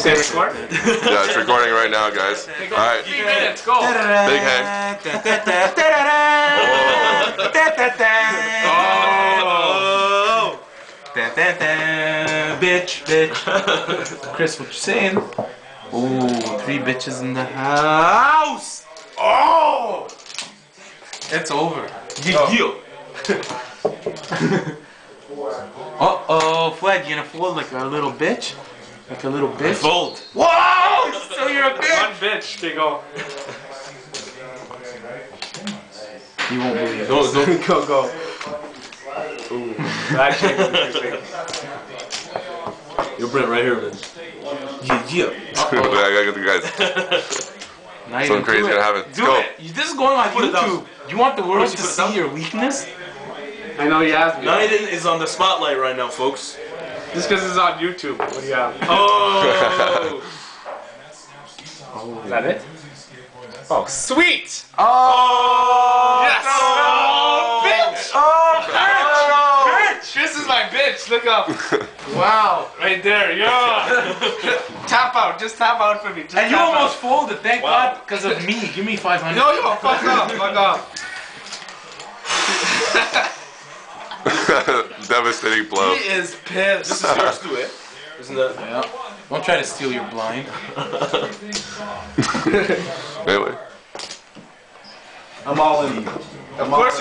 Say record? Yeah, it's recording right now, guys. All right. Three minutes, go. Big Hank. Oh. Bitch, bitch. Chris, what you saying? Ooh, three bitches in the house. Oh, it's over. You. Uh oh, Flag, you gonna fold like a little bitch? Like a little bitch? Fold. Whoa! So you're a bitch. One bitch, they go. You won't believe it. Go, go, go, go. Ooh, actually, You'll print right here, man. Yeah, yeah. I gotta get the guys. Now you Something crazy it. gonna happen. Let's Do go. it. You- This is going on Put. YouTube. You want the world to put it down? see your weakness? I know you asked me. Naiden is on the spotlight right now, folks. Just because it's on YouTube. What do you have? Oh! Is that it? Oh, sweet! Oh! oh yes! Oh, bitch! Oh, Bitch! This is my bitch. Look up. wow, right there. Yeah. tap out. Just tap out for me. Just And you tap almost out. folded, thank Wow. God, because of me. Give me 500. No, yo, fuck off. Fuck off. Devastating blow. He is pissed. This is yours too, eh? Isn't that? Yeah. Don't try to steal your blind. Anyway. I'm all in. Of course